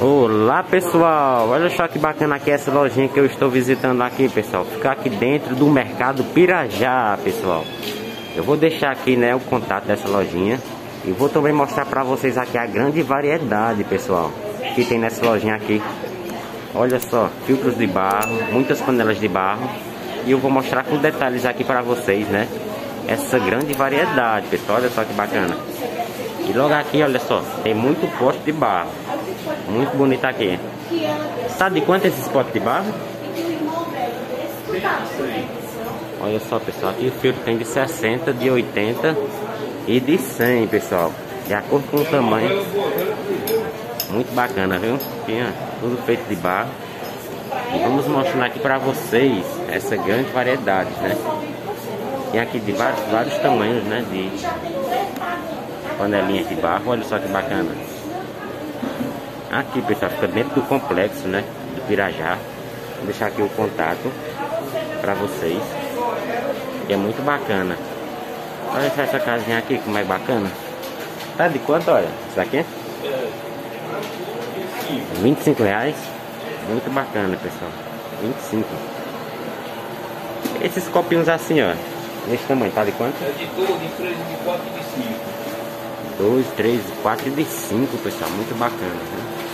Olá pessoal, olha só que bacana aqui essa lojinha que eu estou visitando aqui pessoal. Ficar aqui dentro do mercado Pirajá pessoal. Eu vou deixar aqui né o contato dessa lojinha E vou também mostrar para vocês aqui a grande variedade pessoal Que tem nessa lojinha aqui. Olha só, filtros de barro, muitas panelas de barro. E eu vou mostrar com detalhes aqui para vocês né Essa grande variedade pessoal, olha só que bacana. E logo aqui olha só, tem muito posto de barro muito bonito aqui. Sabe de quanto é esse potes de barro? Olha só, pessoal. Aqui o filtro tem de 60, de 80 e de 100, pessoal. De acordo com o tamanho. Muito bacana, viu? Aqui, ó, tudo feito de barro. E vamos mostrar aqui para vocês essa grande variedade, né? Tem aqui de vários, vários tamanhos, né? De panelinhas de barro. Olha só que bacana. Aqui, pessoal, fica dentro do complexo, né? Do Pirajá. Vou deixar aqui o contato para vocês. Que é muito bacana. Olha só essa casinha aqui, como é bacana. Tá de quanto, olha? Isso aqui? 25 reais. Muito bacana, pessoal. 25. Esses copinhos assim, ó. Nesse tamanho, tá de quanto? É de 2, de 3, de 4 e de 5. 2, 3, 4 e de 5, pessoal. Muito bacana, né?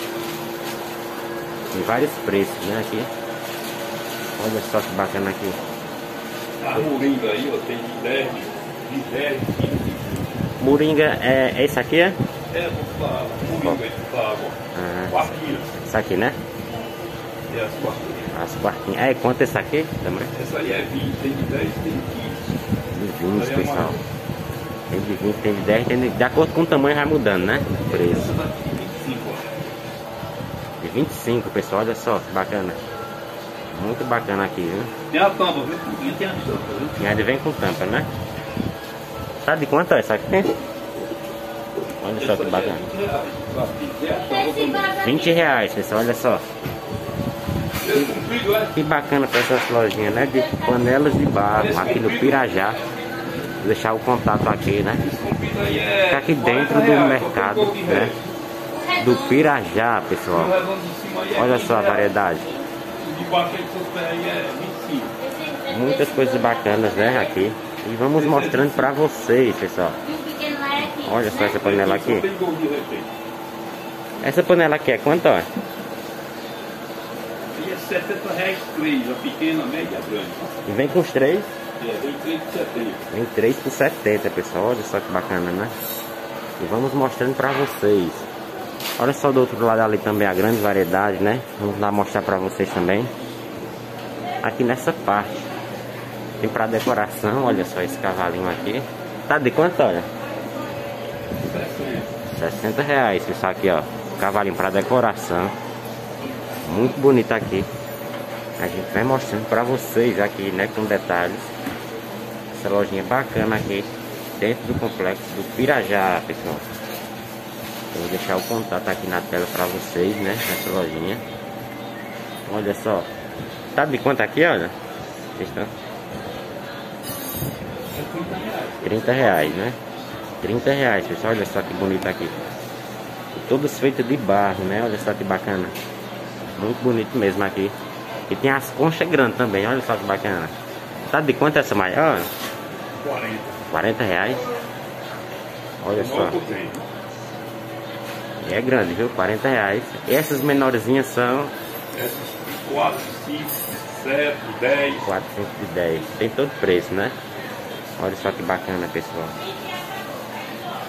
Tem vários preços, né, aqui. Olha só que bacana aqui. A moringa aí, ó, tem de 10, de 10, de 15. Moringa é, é esse aqui, é? É, moringa de água. Ah, Quartinhas. isso aqui, né? É as quartinhas. As quartinhas. É, quanto é esse aqui também? Essa aí é 20, tem de 10, tem de 15. De 20, Aí é pessoal. uma- Tem de 20, tem de 10, tem de... de acordo com o tamanho vai mudando, né? O preço. Essa daqui de 25, ó. De 25, pessoal, olha só que bacana. Muito bacana aqui, viu? Tem a tampa, viu? Tudinho tem a tampa, viu? E ainda vem com tampa, né? Sabe de quanto é essa aqui? Olha só que bacana. 20 reais, pessoal, olha só. Que bacana para essas lojinhas, né? De panelas de barro, aqui no Pirajá. Vou deixar o contato aqui, né? Fica aqui dentro 40 do mercado, né? Do Pirajá, pessoal. Olha 15 só a variedade. O de baixo aí que seus pés aí 25. Muitas coisas bacanas, né? Aqui. E vamos mostrando para vocês, pessoal. Olha só essa panela aqui. Essa panela aqui é quanto, ó? E é 70 reais três, a pequena, a média a grande. E vem com os três. É, vem 3 de 70. Vem 3 por 70, pessoal. Olha só que bacana, né? E vamos mostrando pra vocês. Olha só do outro lado ali também a grande variedade, né? Vamos lá mostrar pra vocês também. Aqui nessa parte. Tem pra decoração, olha só esse cavalinho aqui. Tá de quanto, olha? 60 reais, pessoal, aqui, ó. Cavalinho pra decoração. Muito bonito aqui. A gente vai mostrando pra vocês aqui, né? Com detalhes. Essa lojinha bacana aqui. Dentro do complexo do Pirajá, pessoal. Eu vou deixar o contato aqui na tela pra vocês, né? Nessa lojinha. Olha só. Sabe de quanto aqui, olha? Estão... 30 reais, né? 30 reais, pessoal. Olha só que bonito aqui. E todos feitos de barro, né? Olha só que bacana. Muito bonito mesmo aqui. E tem as conchas grandes também, olha só que bacana. Sabe de quanto é essa maior? 40. 40 reais. Olha só. É grande, viu? 40 reais. E essas menorzinhas são Essas 4, 5, 7, 10. 410. Tem todo preço, né? Olha só que bacana, pessoal.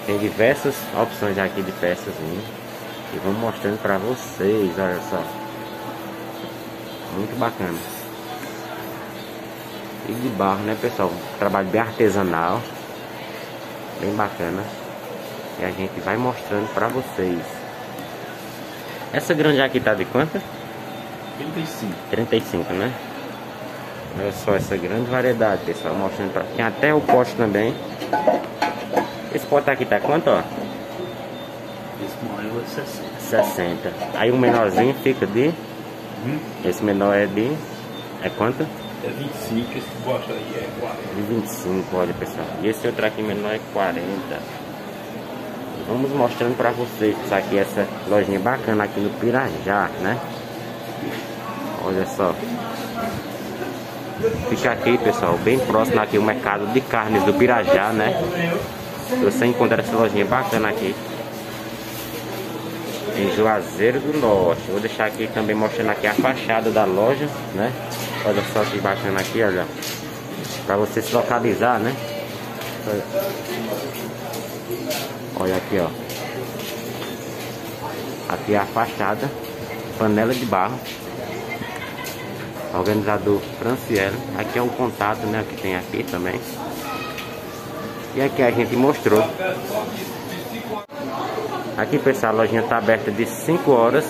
Tem diversas opções aqui de peças. hein? E vou mostrando pra vocês, olha só. Muito bacana. E de barro, né, pessoal? Trabalho bem artesanal. Bem bacana. E a gente vai mostrando pra vocês. Essa grande aqui tá de quanto? 35. 35, né? Olha só essa grande variedade, pessoal. Mostrando pra... Tem até o poste também. Esse pote aqui tá quanto, ó? Esse maior é 60. 60. Aí o menorzinho fica de... Hum? Esse menor é de... É quanto? É 25, esse gosta aí é 40. De 25, olha, pessoal. E esse outro aqui menor é 40. Vamos mostrando para vocês aqui, essa lojinha bacana aqui no Pirajá, né? Olha só. Fica aqui, pessoal, bem próximo aqui o mercado de carnes do Pirajá, né? Você encontra essa lojinha bacana aqui. Em Juazeiro do Norte. Vou deixar aqui também mostrando aqui a fachada da loja, né? Olha só que bacana aqui, olha. Pra você se localizar, né? Olha aqui, ó. Aqui é a fachada. Panela de barro. Organizador Franciele. Aqui é um contato, né? Que tem aqui também. E aqui a gente mostrou. Aqui, pessoal, a lojinha está aberta de 5 horas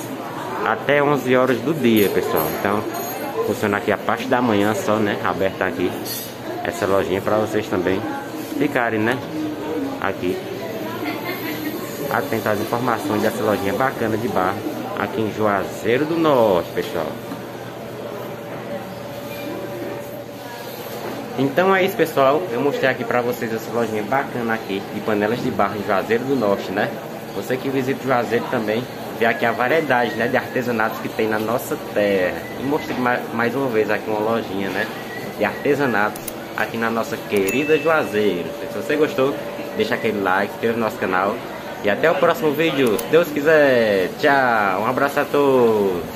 até 11 horas do dia, pessoal. Então, funciona aqui a parte da manhã só, né? Aberta aqui. Essa lojinha para vocês também ficarem, né? Aqui. Atento às informações dessa lojinha bacana de bar. Aqui em Juazeiro do Norte, pessoal. Então é isso, pessoal. Eu mostrei aqui para vocês essa lojinha bacana aqui de panelas de barro em Juazeiro do Norte, né? Você que visita o Juazeiro também, vê aqui a variedade, né, de artesanatos que tem na nossa terra. E mostrei mais uma vez aqui uma lojinha, né, de artesanatos aqui na nossa querida Juazeiro. Se você gostou, deixa aquele like, inscreva no nosso canal. E até o próximo vídeo, se Deus quiser. Tchau, um abraço a todos.